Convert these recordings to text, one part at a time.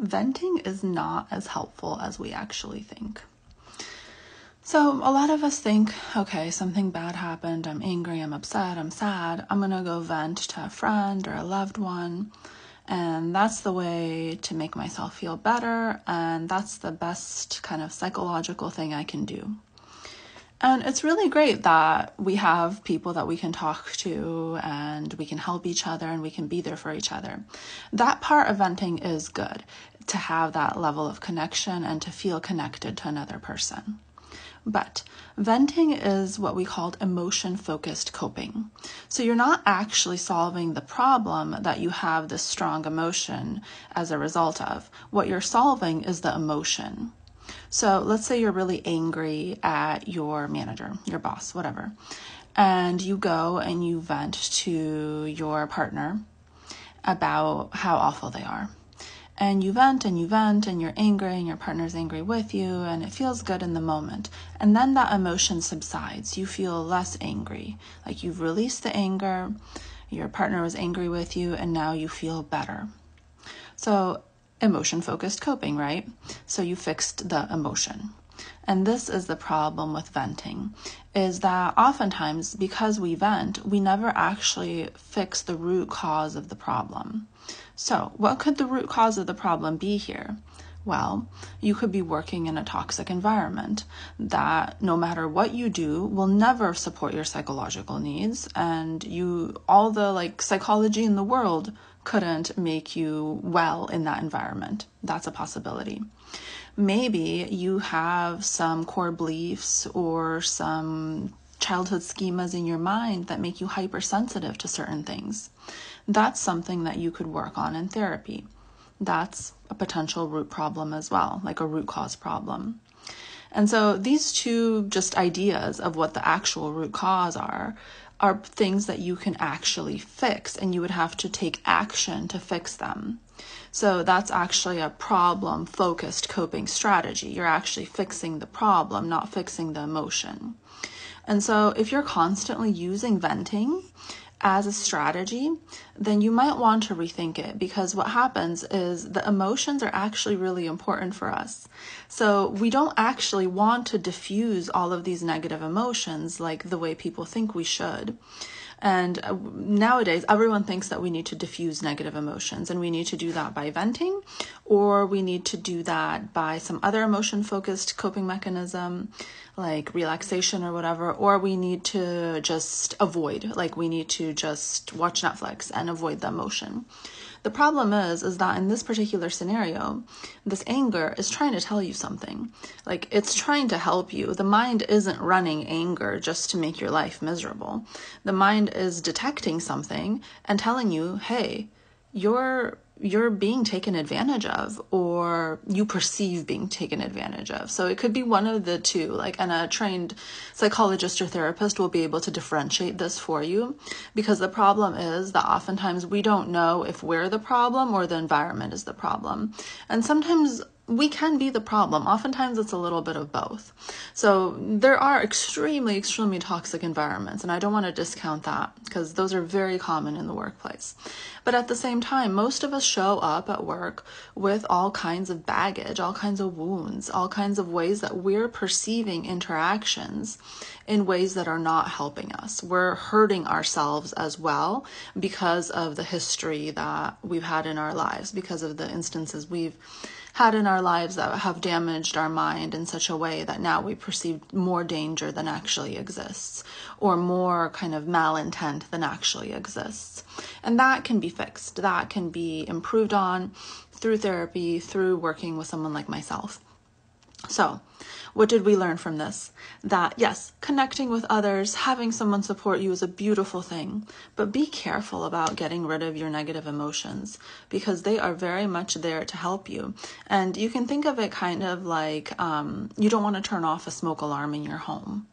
venting is not as helpful as we actually think. So, a lot of us think, okay, something bad happened, I'm angry, I'm upset, I'm sad, I'm gonna go vent to a friend or a loved one. And that's the way to make myself feel better, and that's the best kind of psychological thing I can do. And it's really great that we have people that we can talk to and we can help each other and we can be there for each other. That part of venting is good to have that level of connection and to feel connected to another person. But venting is what we called emotion focused coping. So you're not actually solving the problem that you have this strong emotion as a result of. What you're solving is the emotion. So let's say you're really angry at your manager, your boss, whatever, and you go and you vent to your partner about how awful they are and you vent and you vent and you're angry and your partner's angry with you and it feels good in the moment. And then that emotion subsides. You feel less angry. Like you've released the anger, your partner was angry with you, and now you feel better. So, emotion focused coping, right? So you fixed the emotion. And this is the problem with venting is that oftentimes because we vent, we never actually fix the root cause of the problem. So, what could the root cause of the problem be here? Well, you could be working in a toxic environment that no matter what you do will never support your psychological needs and you all the like psychology in the world couldn't make you well in that environment. That's a possibility. Maybe you have some core beliefs or some childhood schemas in your mind that make you hypersensitive to certain things that's something that you could work on in therapy. That's a potential root problem as well, like a root cause problem. And so these two just ideas of what the actual root cause are are things that you can actually fix and you would have to take action to fix them. So that's actually a problem focused coping strategy. You're actually fixing the problem, not fixing the emotion. And so if you're constantly using venting as a strategy, then you might want to rethink it because what happens is the emotions are actually really important for us. So we don't actually want to diffuse all of these negative emotions like the way people think we should. And uh, nowadays, everyone thinks that we need to diffuse negative emotions, and we need to do that by venting, or we need to do that by some other emotion focused coping mechanism, like relaxation or whatever, or we need to just avoid, like we need to just watch Netflix and avoid the emotion. The problem is, is that in this particular scenario, this anger is trying to tell you something. Like it's trying to help you. The mind isn't running anger just to make your life miserable. The mind is detecting something and telling you, hey, you're you're being taken advantage of or you perceive being taken advantage of. So it could be one of the two, like, and a trained psychologist or therapist will be able to differentiate this for you because the problem is that oftentimes we don't know if we're the problem or the environment is the problem. And sometimes we can be the problem. Oftentimes it's a little bit of both. So there are extremely, extremely toxic environments, and I don't want to discount that because those are very common in the workplace. But at the same time, most of us show up at work with all kinds of baggage, all kinds of wounds, all kinds of ways that we're perceiving interactions in ways that are not helping us. We're hurting ourselves as well because of the history that we've had in our lives, because of the instances we've had in our lives that have damaged our mind in such a way that now we perceive more danger than actually exists, or more kind of malintent than actually exists. And that can be fixed, that can be improved on through therapy, through working with someone like myself. So, what did we learn from this? That yes, connecting with others, having someone support you is a beautiful thing, but be careful about getting rid of your negative emotions because they are very much there to help you. And you can think of it kind of like um, you don't want to turn off a smoke alarm in your home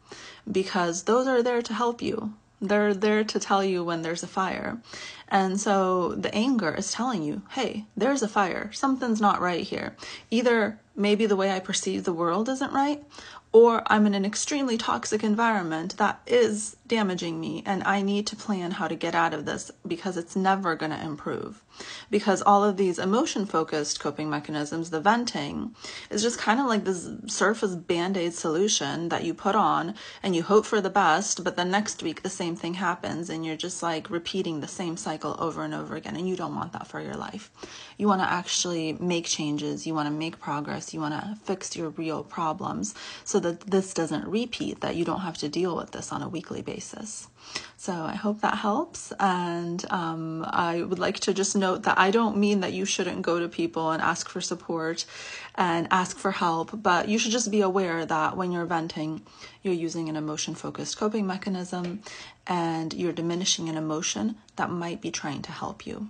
because those are there to help you. They're there to tell you when there's a fire. And so the anger is telling you, hey, there's a fire. Something's not right here. Either maybe the way I perceive the world isn't right, or I'm in an extremely toxic environment that is damaging me and I need to plan how to get out of this because it's never going to improve. Because all of these emotion focused coping mechanisms, the venting, is just kind of like this surface band aid solution that you put on and you hope for the best, but the next week the same thing happens and you're just like repeating the same cycle over and over again. And you don't want that for your life. You want to actually make changes, you want to make progress, you want to fix your real problems so that this doesn't repeat, that you don't have to deal with this on a weekly basis. So I hope that helps. And um, I would like to just note that I don't mean that you shouldn't go to people and ask for support and ask for help, but you should just be aware that when you're venting, you're using an emotion focused coping mechanism and you're diminishing an emotion that might be trying to help you.